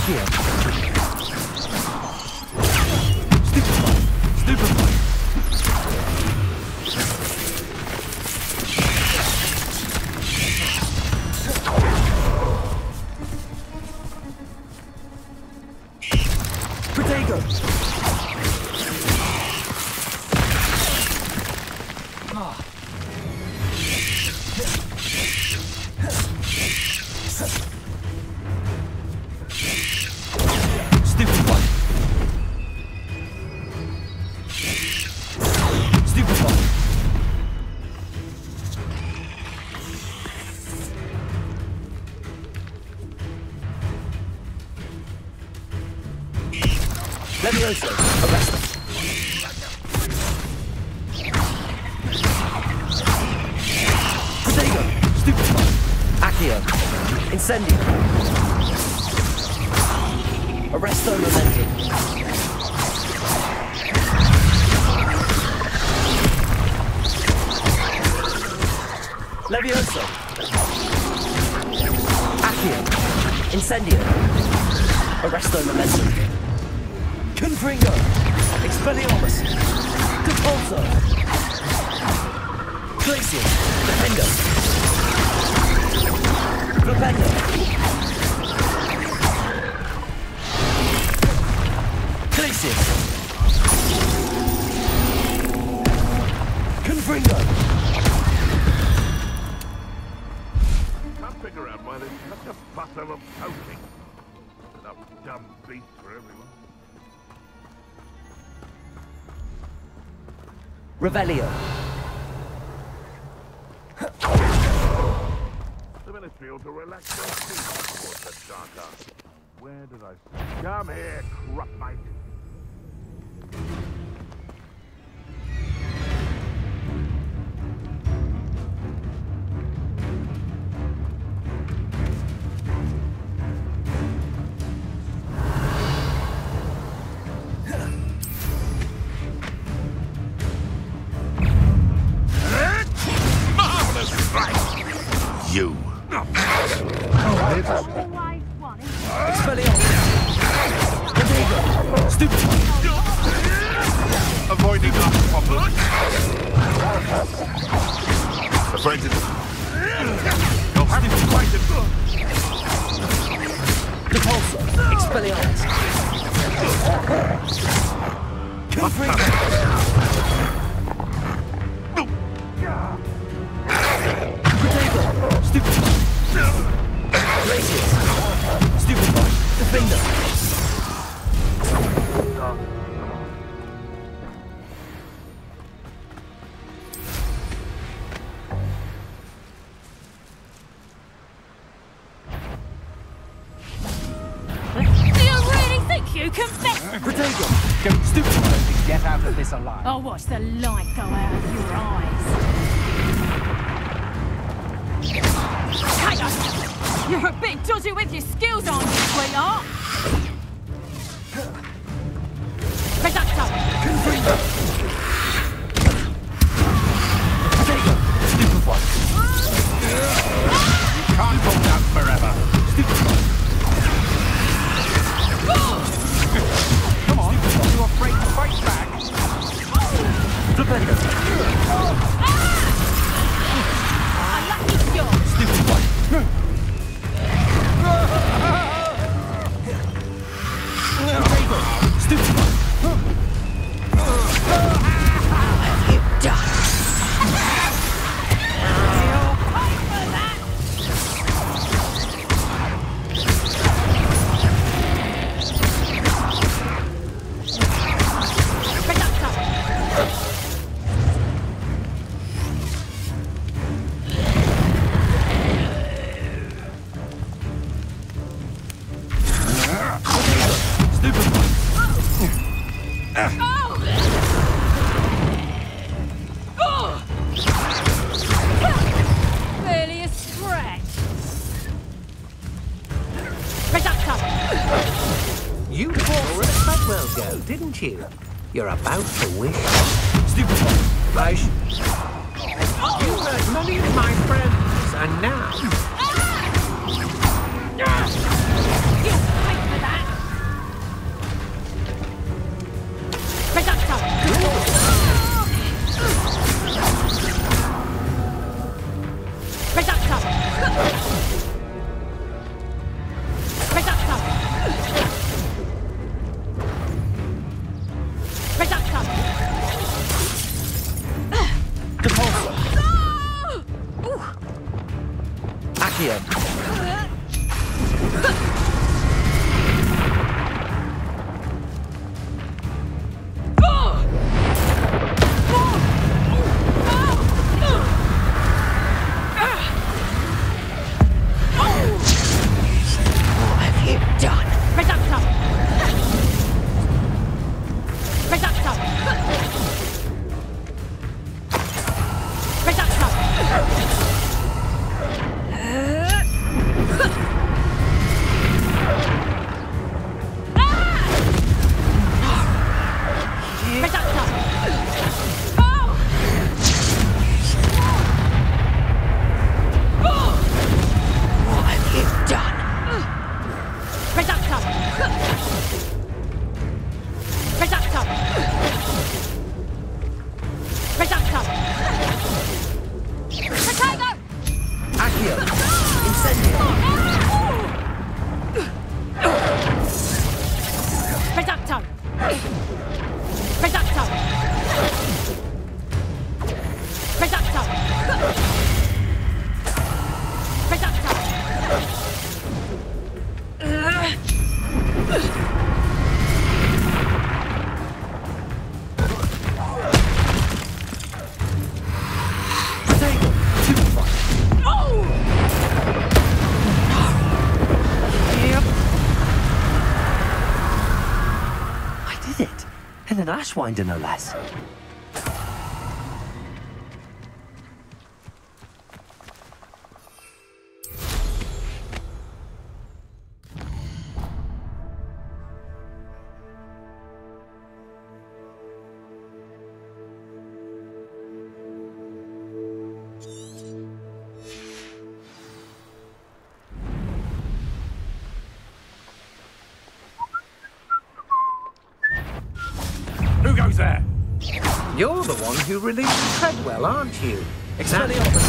Accio! Levioso, Revelio. The you. You're about to wish Ashwinder no less. Aren't you? Exactly.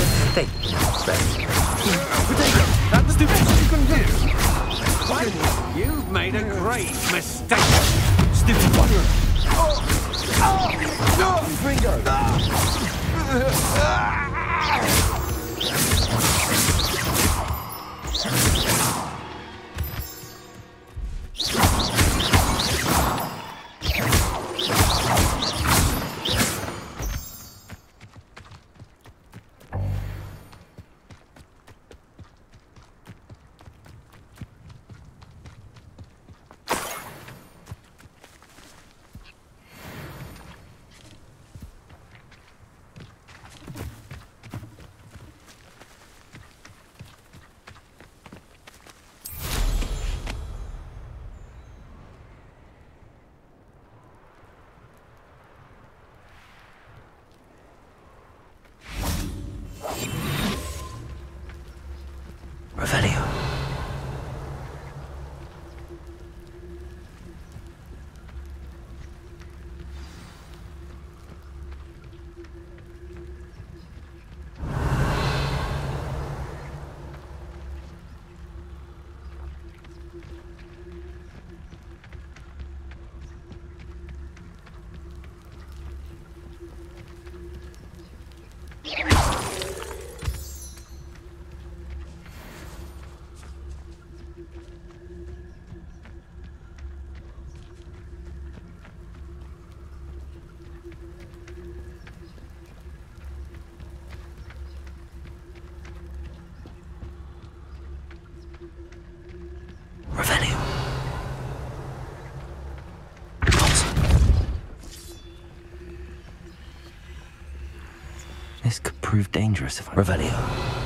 prove dangerous if I... Revelio.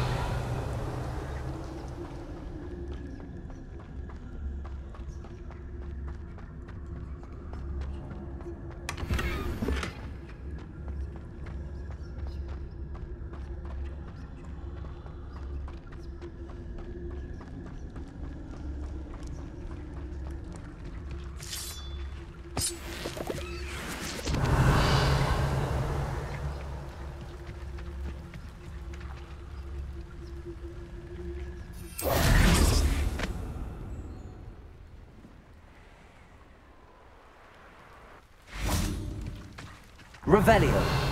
Revelio.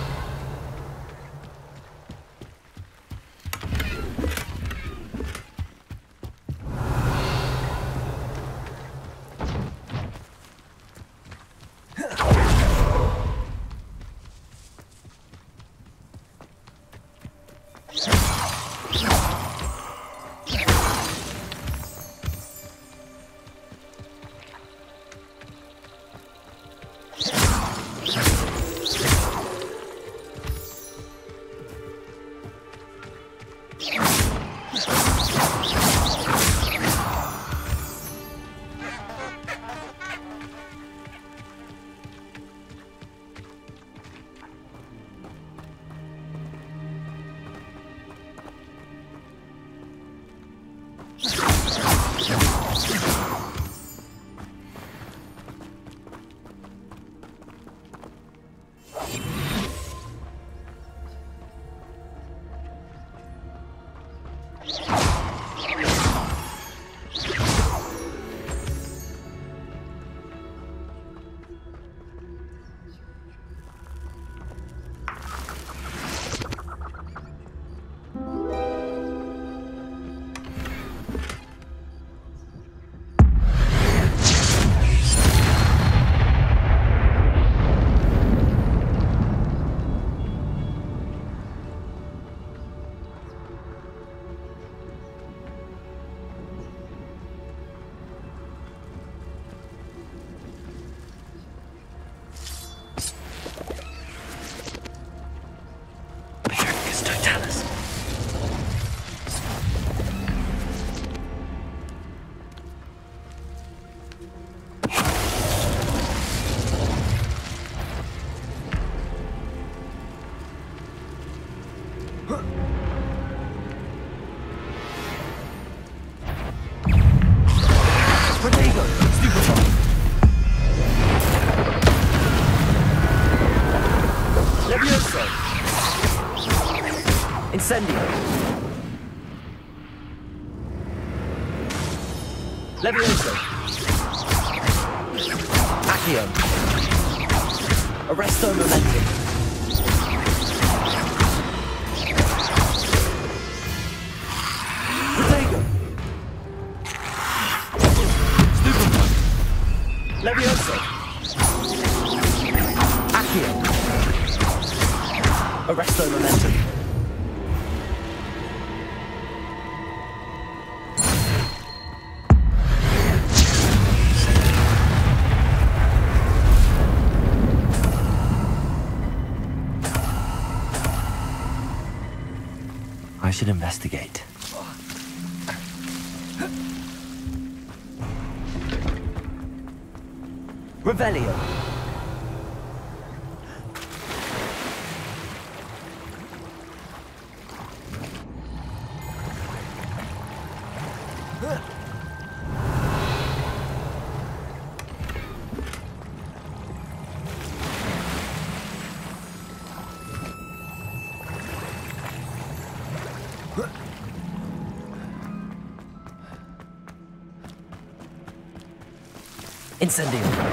should investigate. Incendio.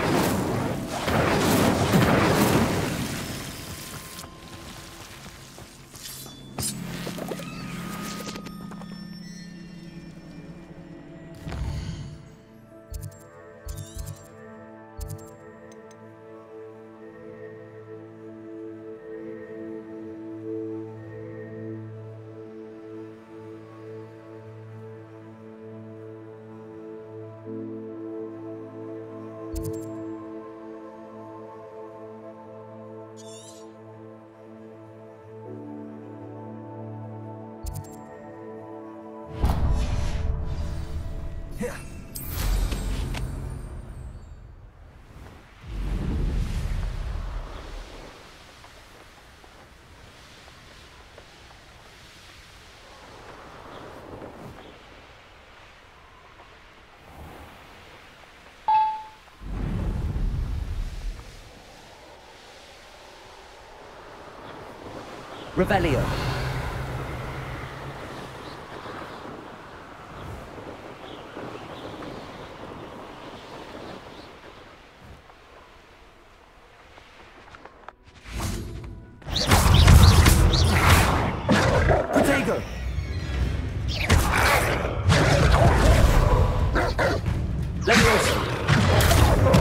Revelio.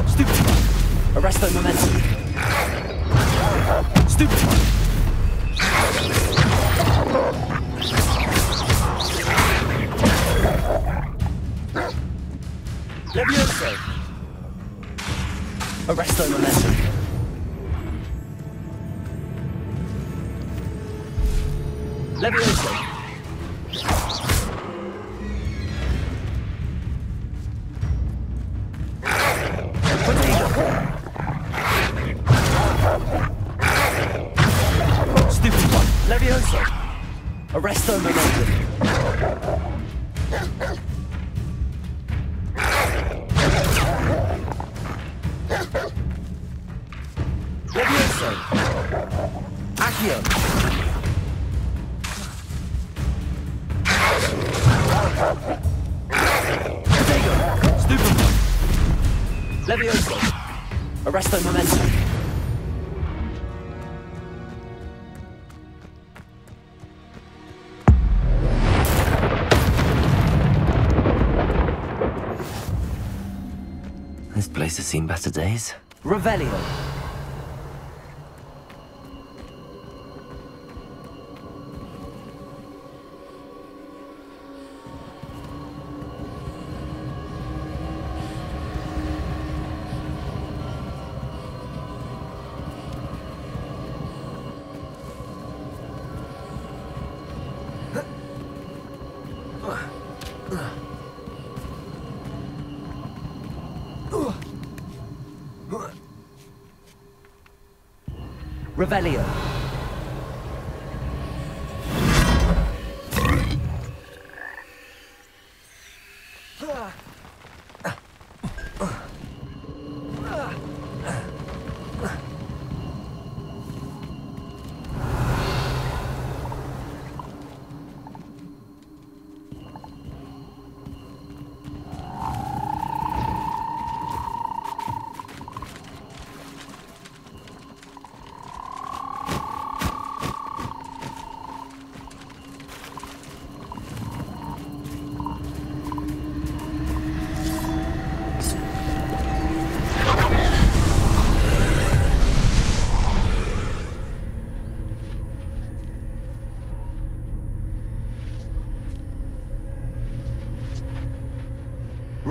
Stupefy. Arresto momentum. Stupefy. Seen better days. Revelio. Revelio.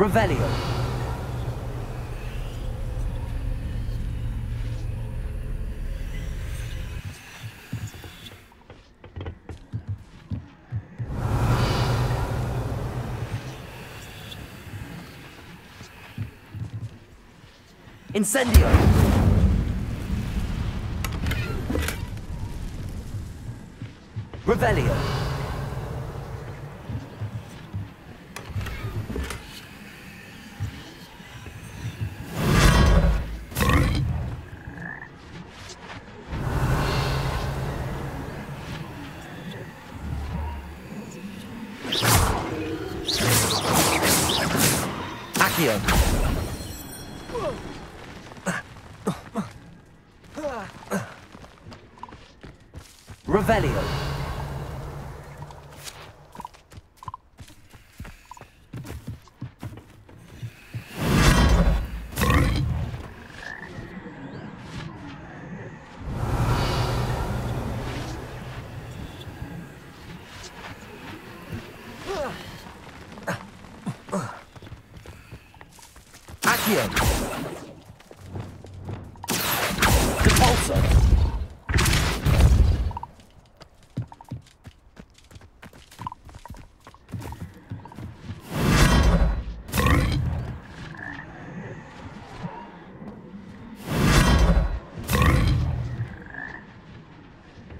Revelio. Incendio. Revelio. Revelio.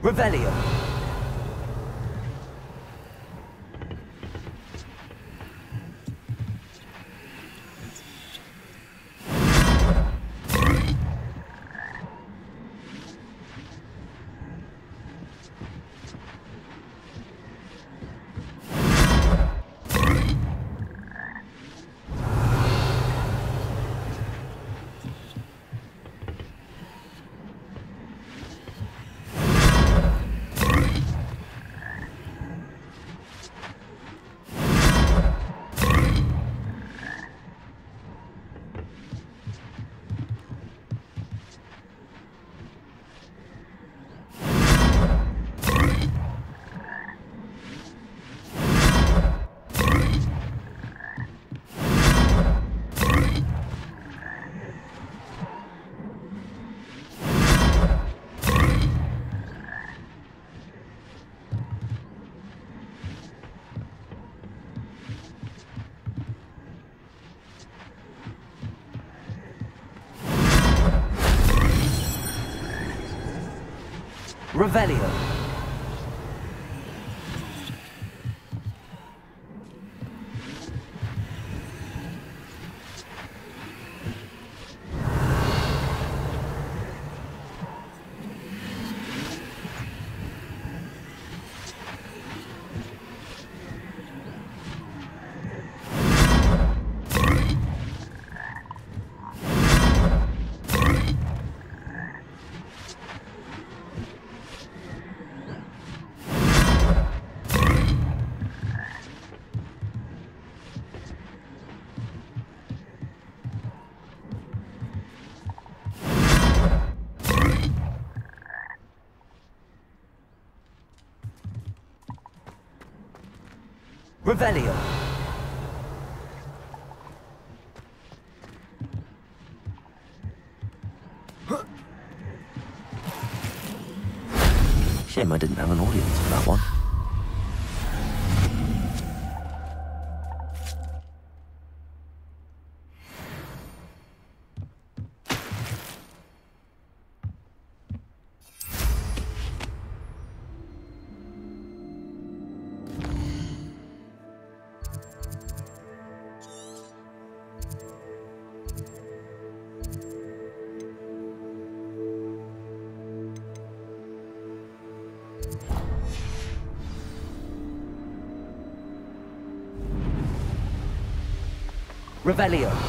Revelio. Revelio. Shame I didn't have an audience for that one. Revelio.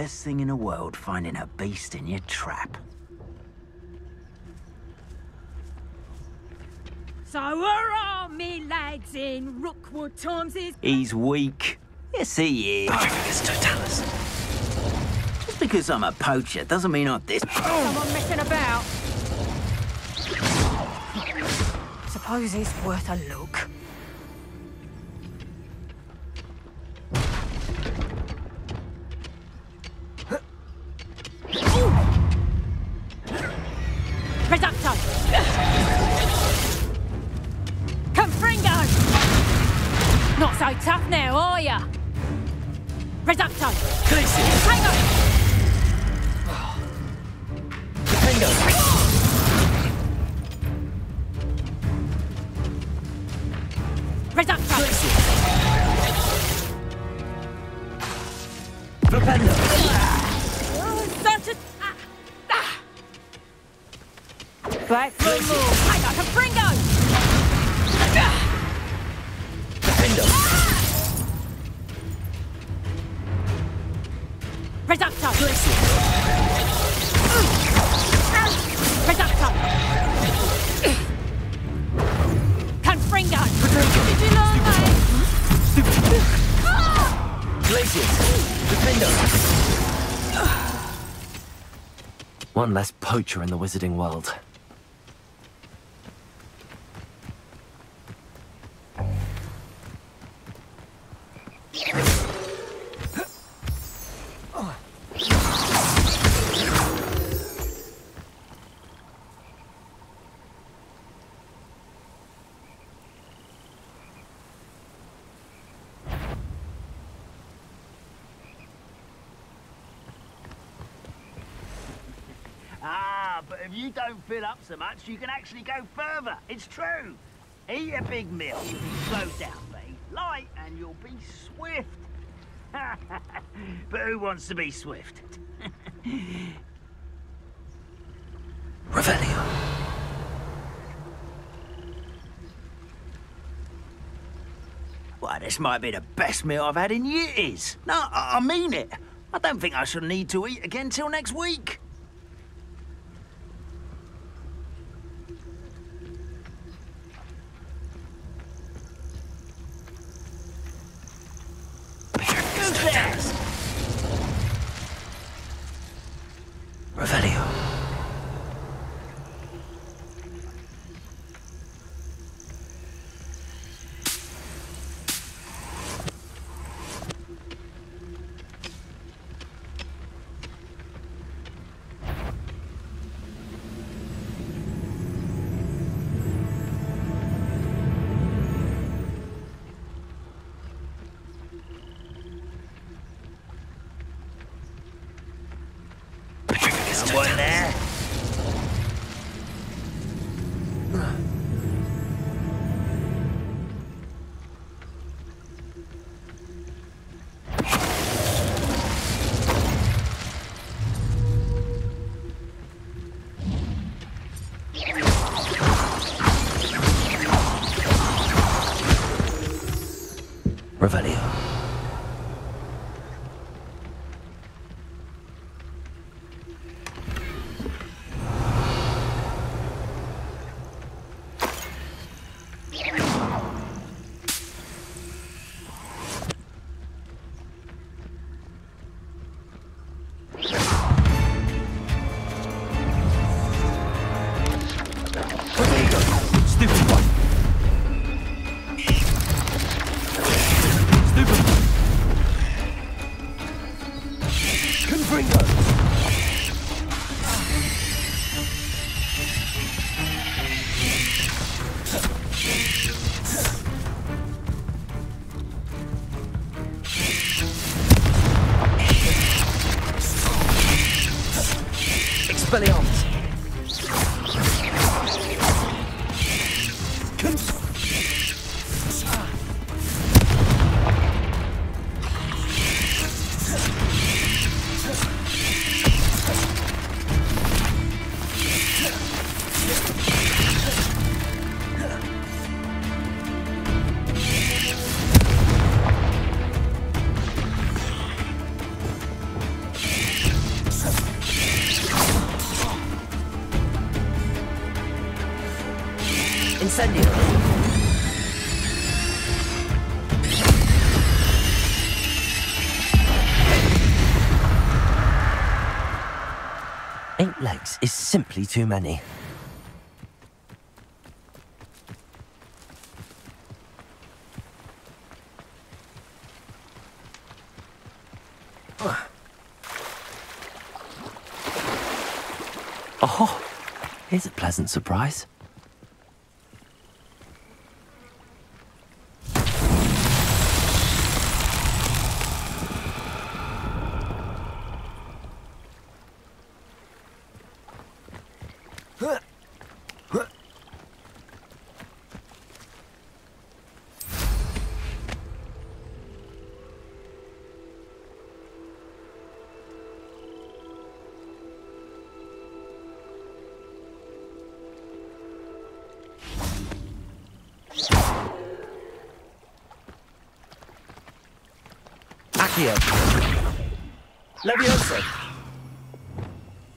Best thing in the world, finding a beast in your trap. So where are me lads in Rookwood times is He's weak. Yes, he is. It's Totalus. Just because I'm a poacher doesn't mean I'm this. someone messing about? Suppose it's worth a look. One less poacher in the wizarding world. You don't fill up so much, you can actually go further. It's true. Eat a big meal. Slow down, be light, and you'll be swift. but who wants to be swift? Revelio. Why, this might be the best meal I've had in years. No, I, I mean it. I don't think I shall need to eat again till next week. Legs is simply too many. Oh, here's a pleasant surprise. Religio. Levioso.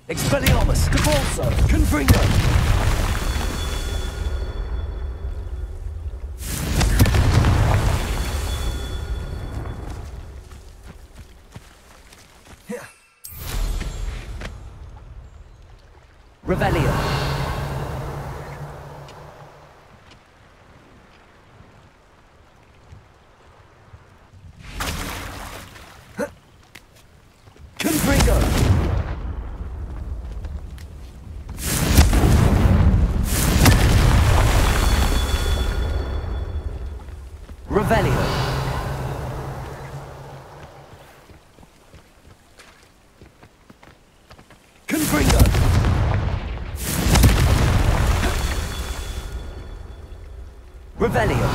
Expelliarmus. Depulso. Confringo. Revelio. Revelio.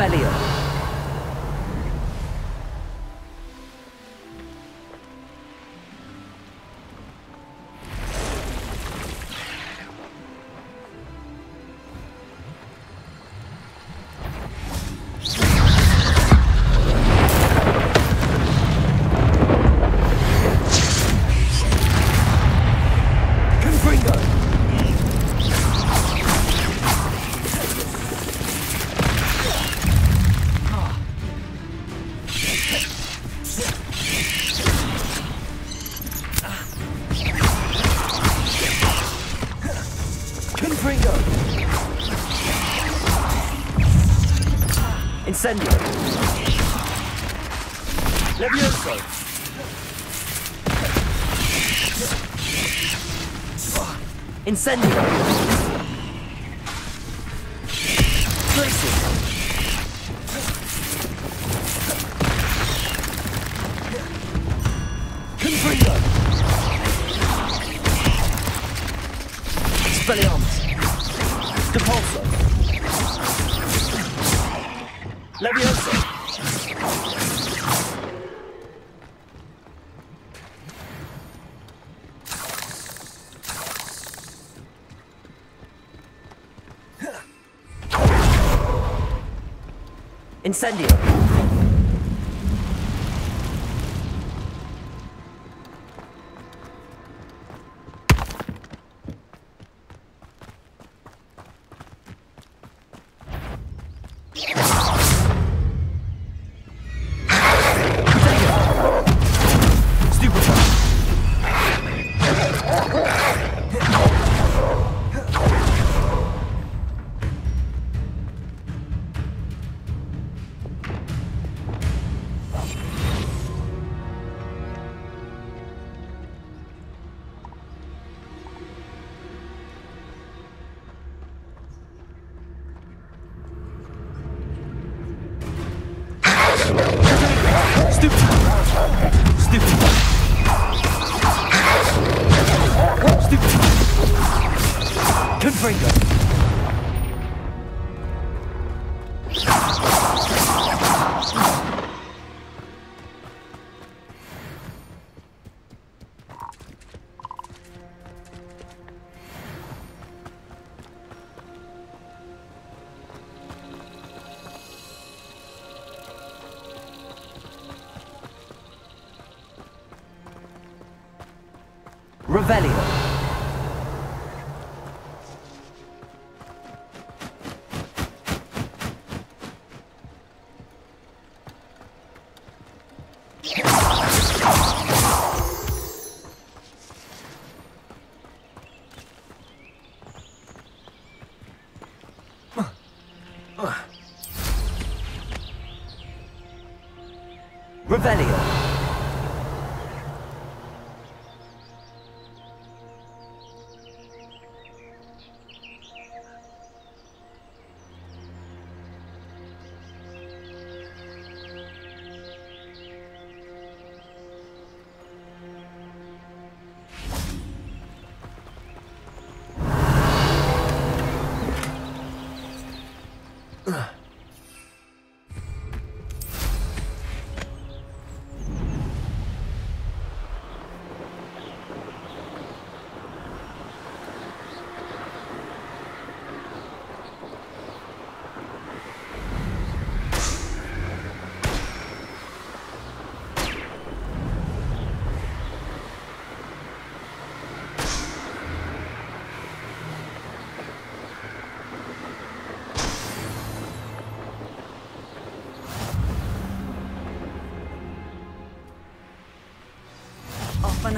Valeo. Incendio! Pringle.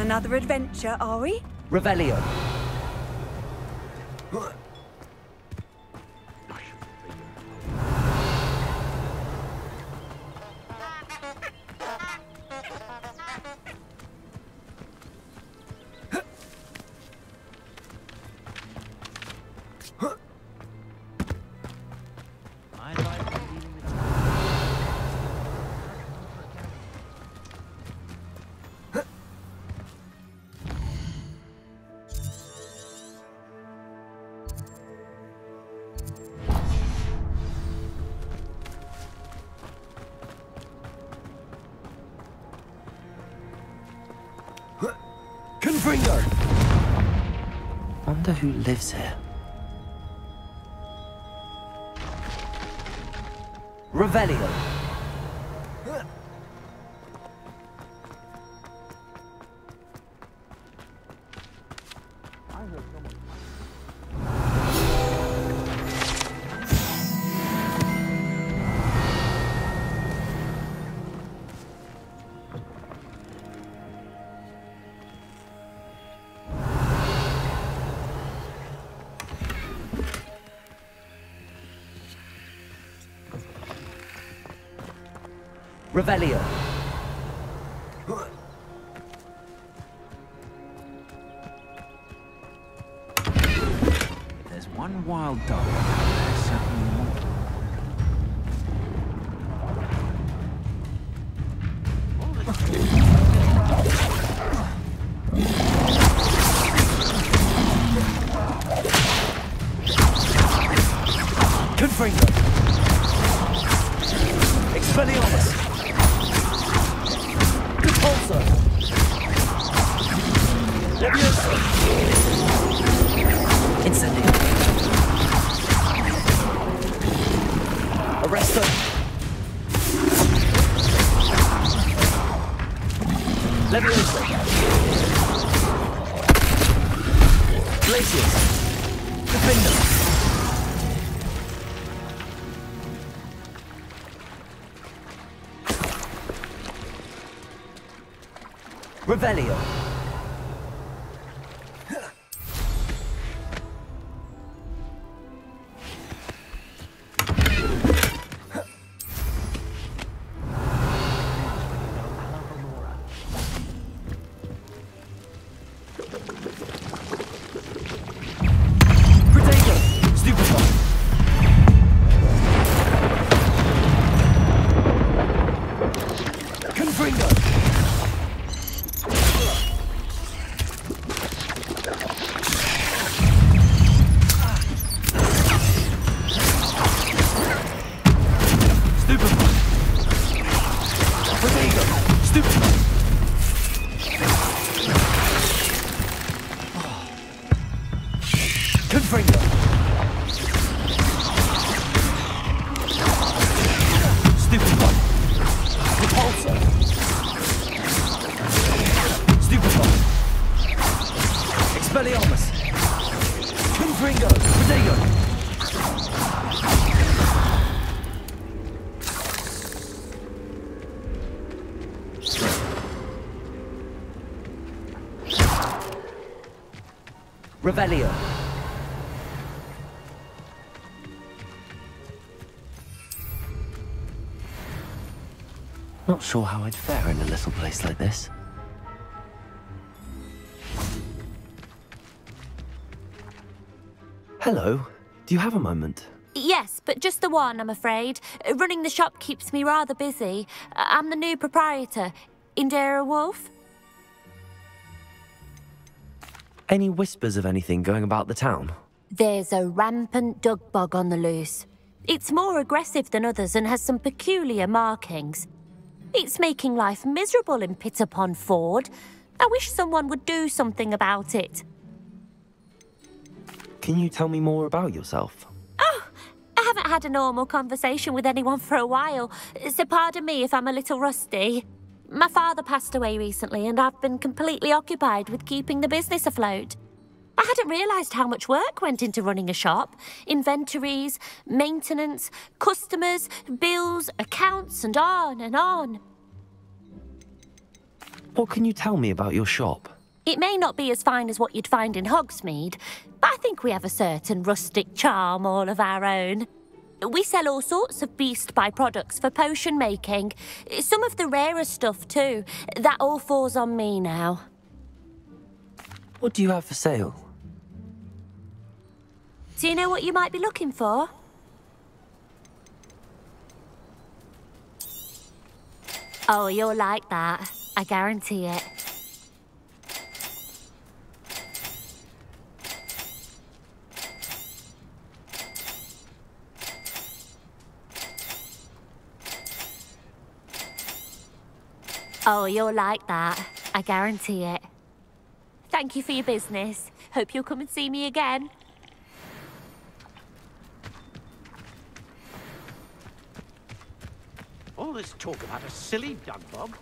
another adventure, are we? Revelio. who lives here. Revelio. Revelio. Revelio. Not sure how I'd fare in a little place like this. Hello. Do you have a moment? Yes, but just the one, I'm afraid. Running the shop keeps me rather busy. I'm the new proprietor, Indira Wolf. Any whispers of anything going about the town? There's a rampant dugbog on the loose. It's more aggressive than others and has some peculiar markings. It's making life miserable in Pitt-Upon-Ford. I wish someone would do something about it. Can you tell me more about yourself? Oh, I haven't had a normal conversation with anyone for a while, so pardon me if I'm a little rusty. My father passed away recently, and I've been completely occupied with keeping the business afloat. I hadn't realised how much work went into running a shop inventories, maintenance, customers, bills, accounts, and on and on. What can you tell me about your shop? It may not be as fine as what you'd find in Hogsmeade, but I think we have a certain rustic charm all of our own. We sell all sorts of beast byproducts for potion making. Some of the rarer stuff, too. That all falls on me now. What do you have for sale? Do you know what you might be looking for? Oh, you'll like that. I guarantee it. Oh, you'll like that. I guarantee it. Thank you for your business. Hope you'll come and see me again. All this talk about a silly dug bug.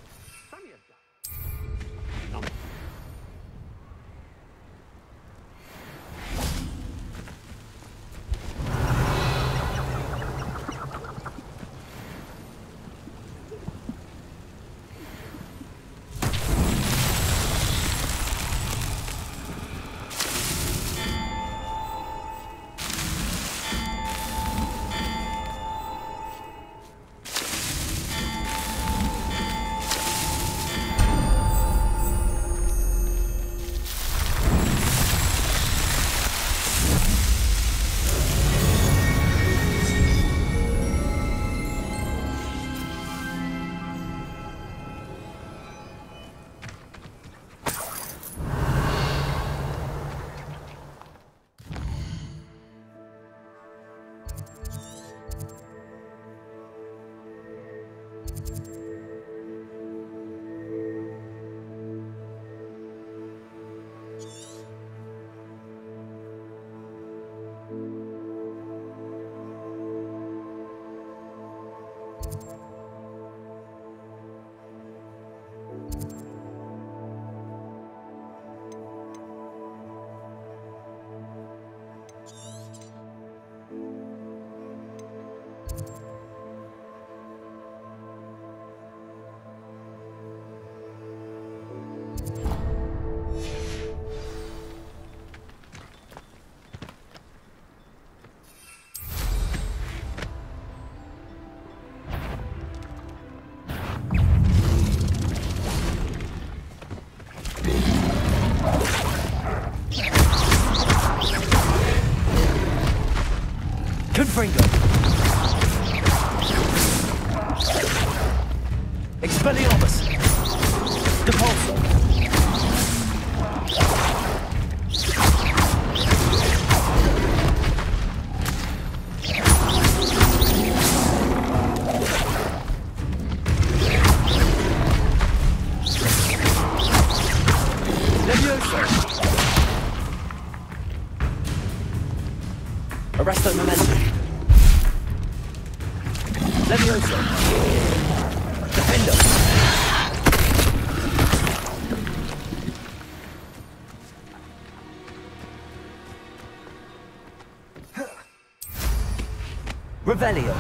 Revelio.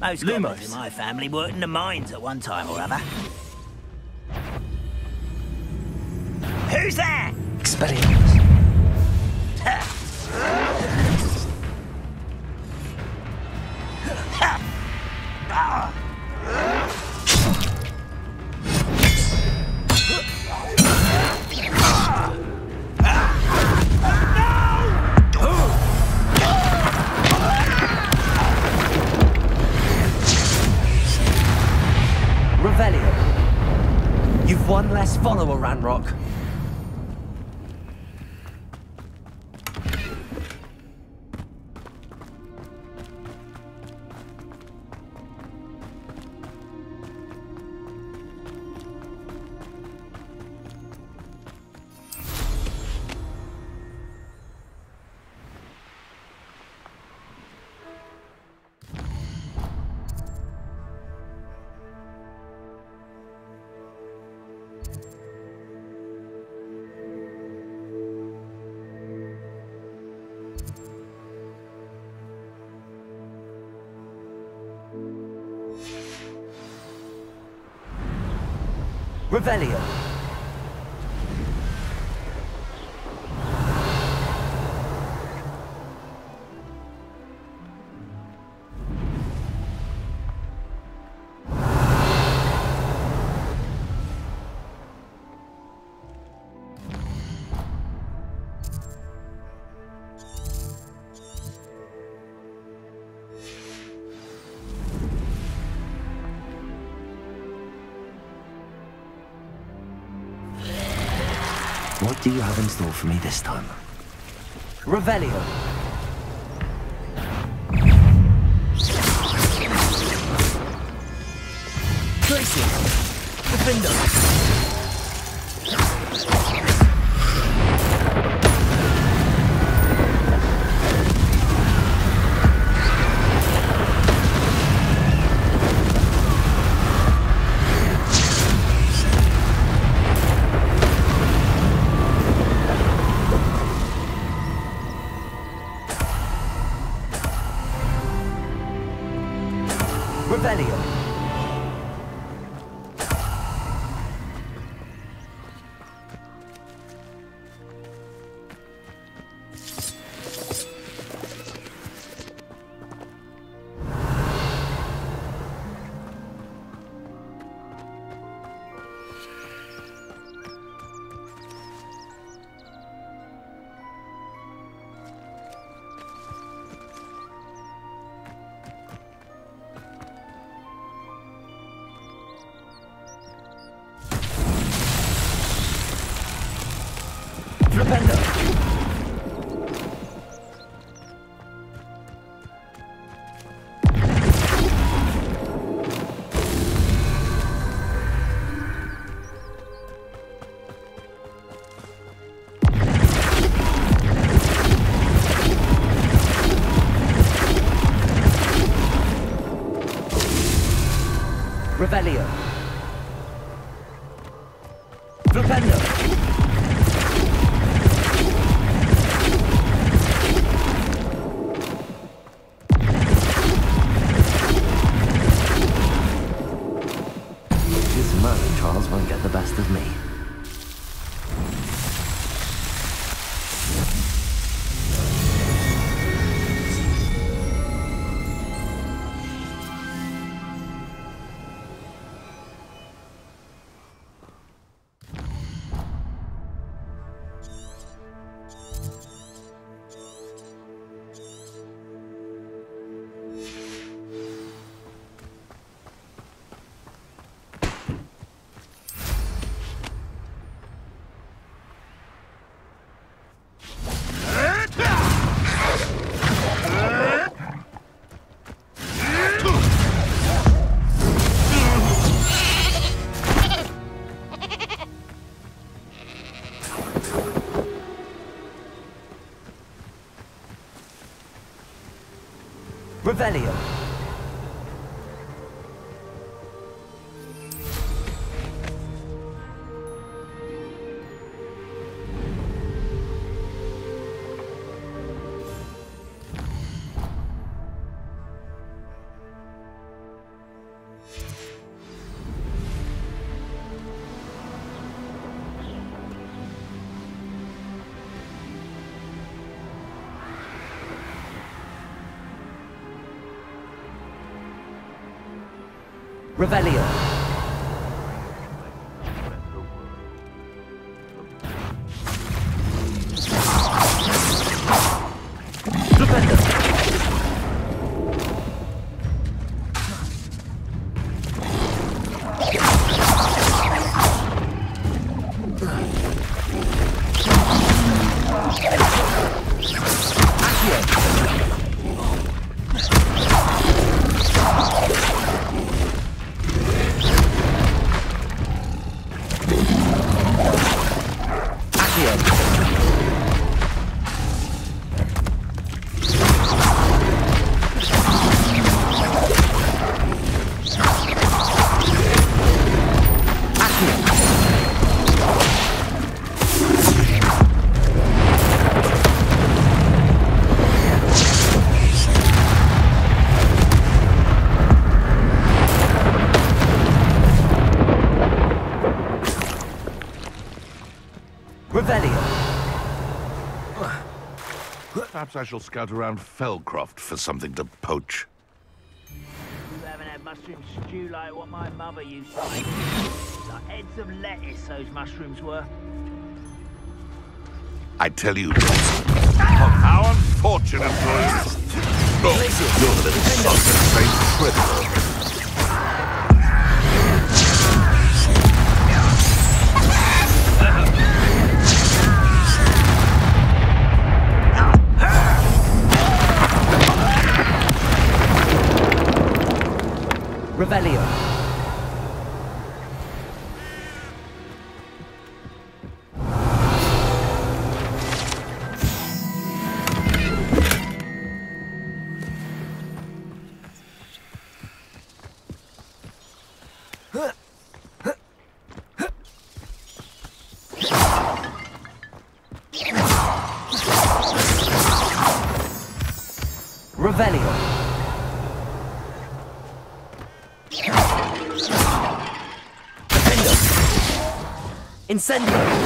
Most Lumos. in my family worked in the mines at one time or other. Who's there? Expelliarmus. Ah! Revelio. Do you have in store for me this time? Revelio. Tracy. Defender. Revelio. Revelio. Perhaps I shall scout around Feldcroft for something to poach. You haven't had mushroom stew like what my mother used to make. Like heads of lettuce, those mushrooms were. I tell you, Johnson, how unfortunate for you. Oh, you're the little self-proclaimed criminal. Incendio.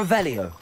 Revelio.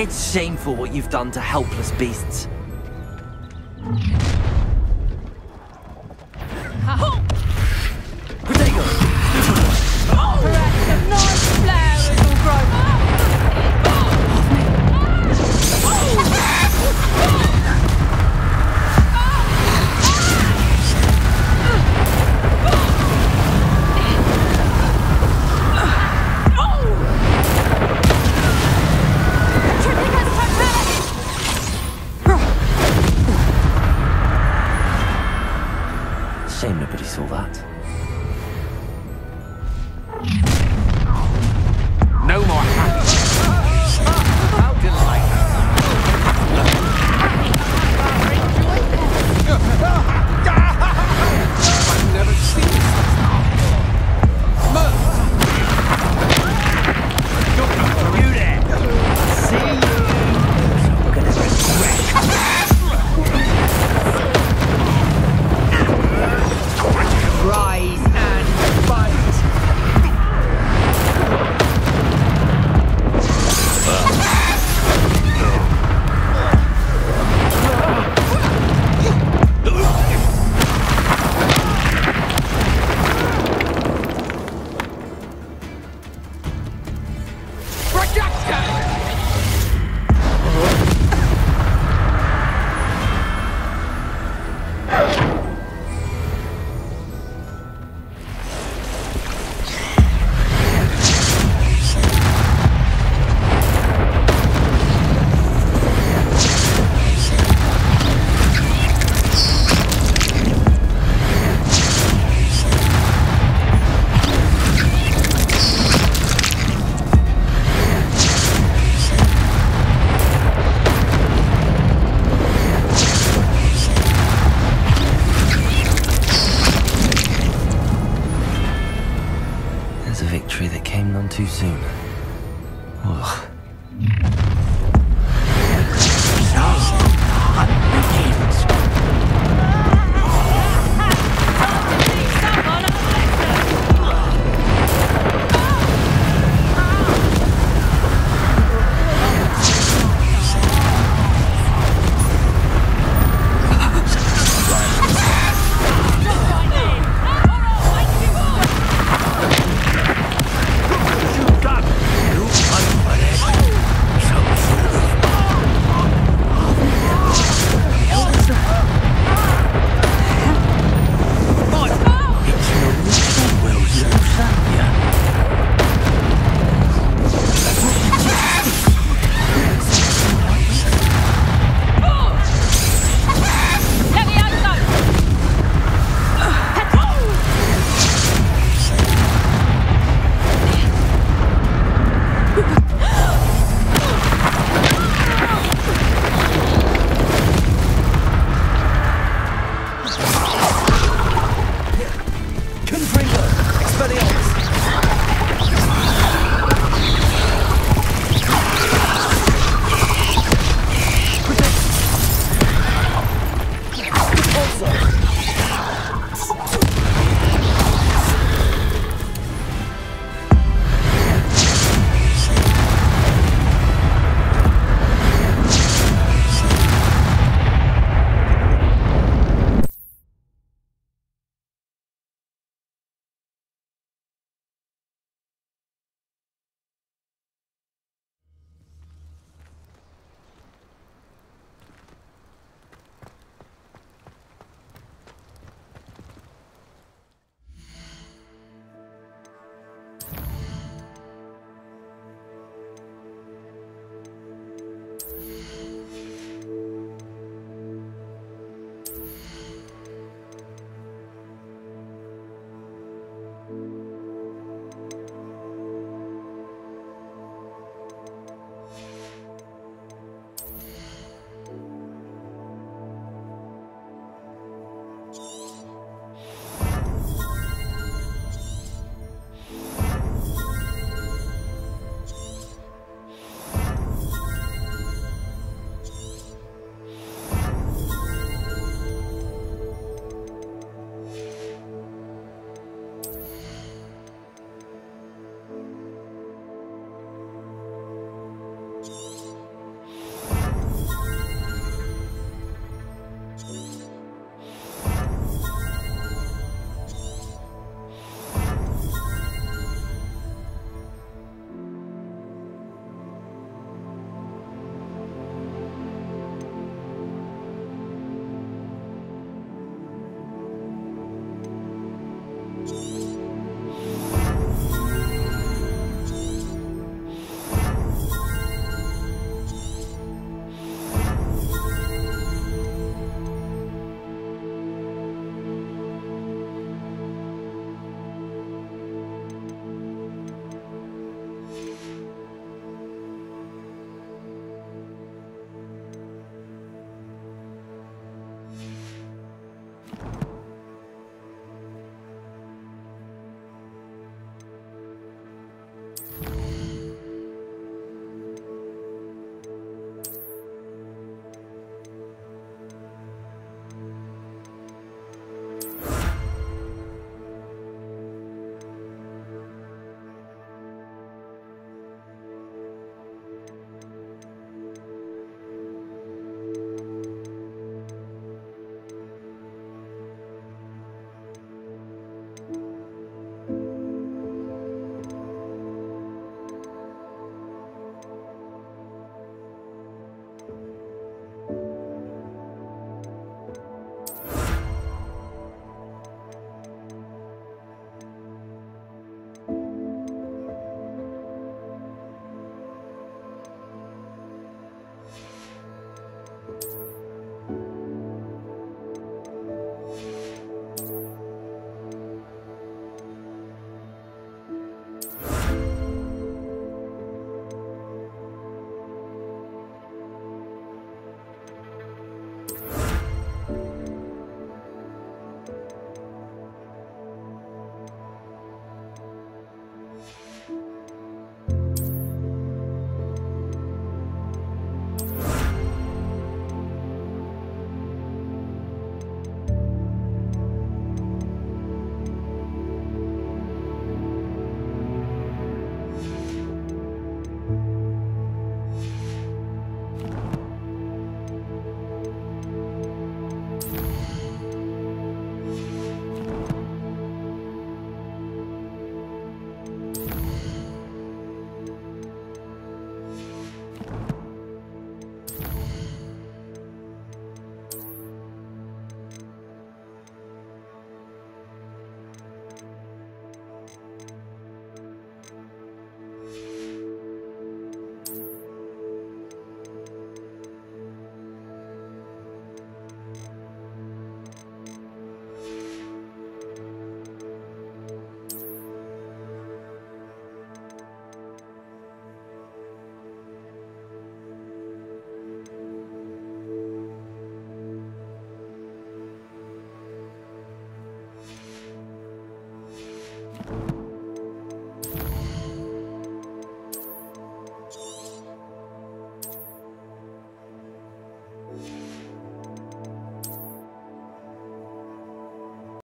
It's shameful what you've done to helpless beasts.